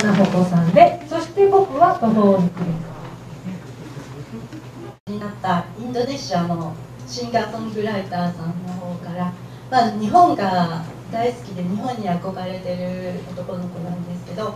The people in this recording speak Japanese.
花穂子さんでそして僕は途方に暮れたになったインドネシアのシンガーソングライターさんの方から、まあ、日本が大好きで日本に憧れてる男の子なんですけど